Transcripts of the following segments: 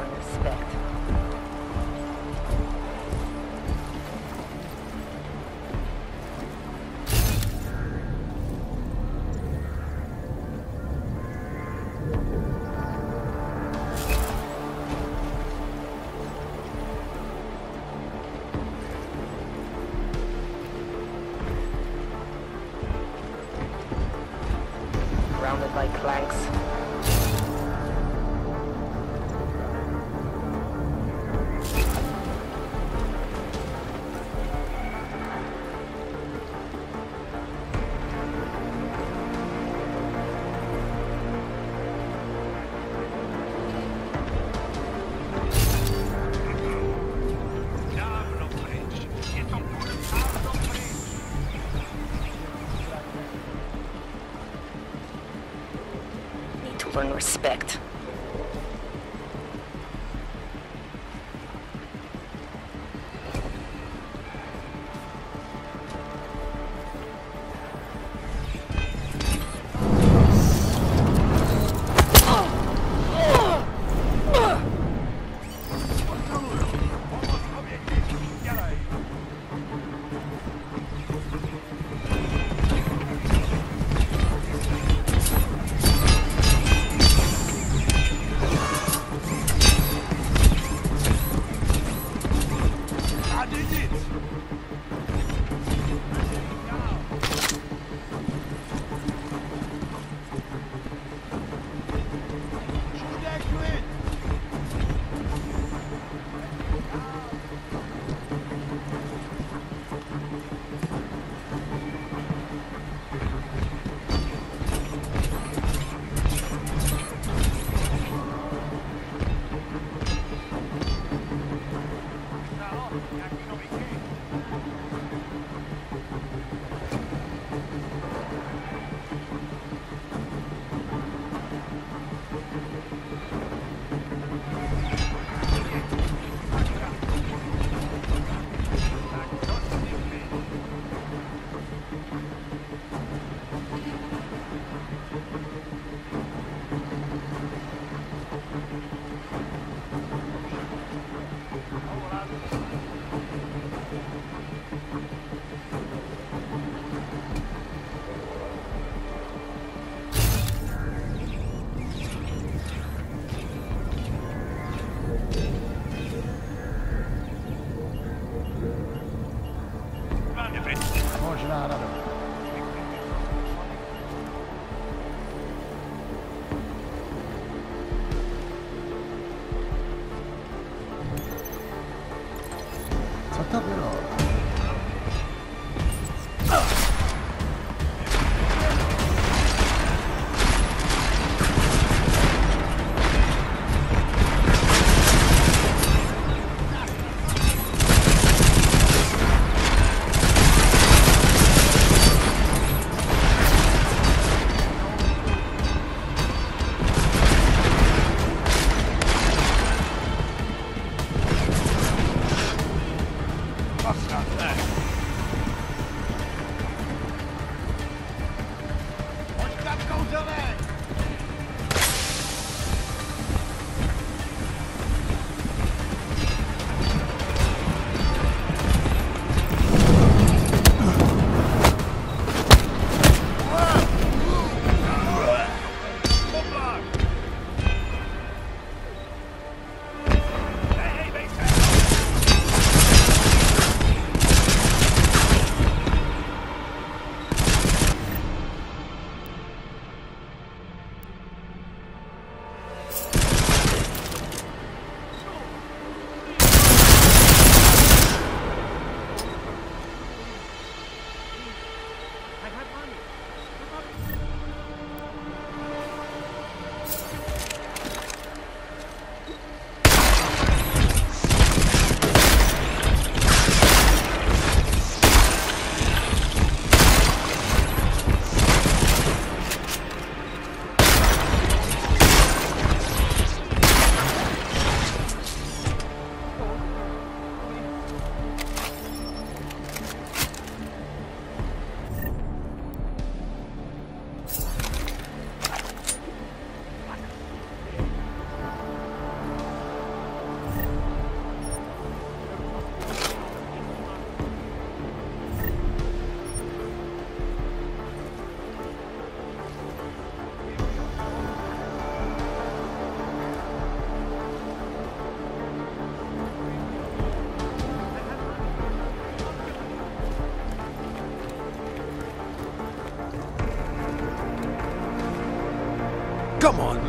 earn respect. Surrounded Learn respect. 食べろ。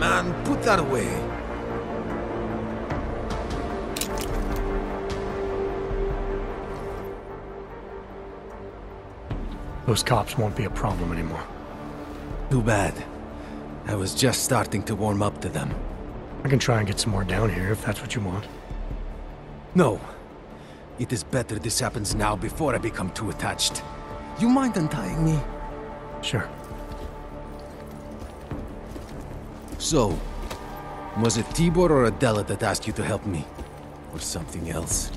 Man, put that away. Those cops won't be a problem anymore. Too bad. I was just starting to warm up to them. I can try and get some more down here if that's what you want. No. It is better this happens now before I become too attached. You mind untying me? Sure. So, was it Tibor or Adela that asked you to help me? Or something else?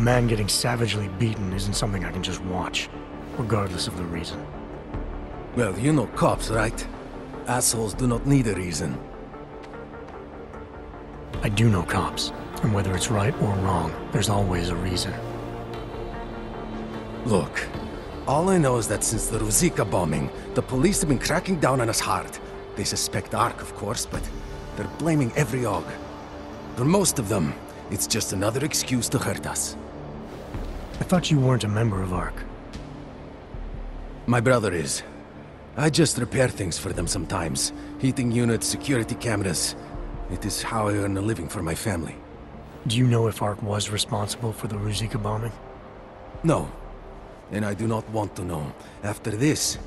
A man getting savagely beaten isn't something I can just watch, regardless of the reason. Well, you know cops, right? Assholes do not need a reason. I do know cops, and whether it's right or wrong, there's always a reason. Look, all I know is that since the Ruzicka bombing, the police have been cracking down on us hard. They suspect ARC, of course, but they're blaming every aug. For most of them, it's just another excuse to hurt us. I thought you weren't a member of ARC. My brother is. I just repair things for them sometimes. Heating units, security cameras. It is how I earn a living for my family. Do you know if ARC was responsible for the Ruzicka bombing? No. And I do not want to know. After this,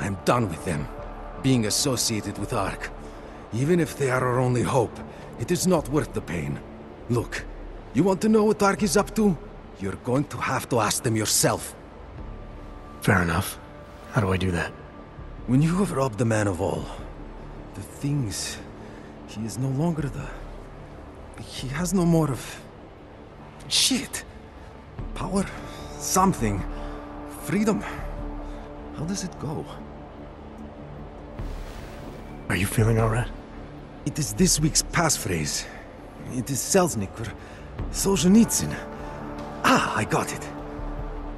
I'm done with them. Being associated with ARC. Even if they are our only hope, it is not worth the pain. Look, you want to know what ARC is up to? You're going to have to ask them yourself. Fair enough. How do I do that? When you have robbed the man of all, the things... He is no longer the... He has no more of... Shit! Power? Something. Freedom. How does it go? Are you feeling alright? It is this week's passphrase. It is Selznick or Solzhenitsyn. Ah, I got it.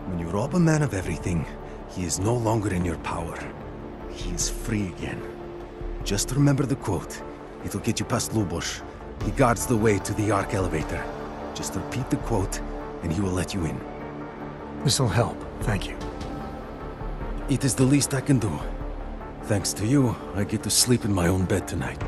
When you rob a man of everything, he is no longer in your power. He is free again. Just remember the quote. It'll get you past Lubosh. He guards the way to the ARC elevator. Just repeat the quote, and he will let you in. This'll help, thank you. It is the least I can do. Thanks to you, I get to sleep in my own bed tonight.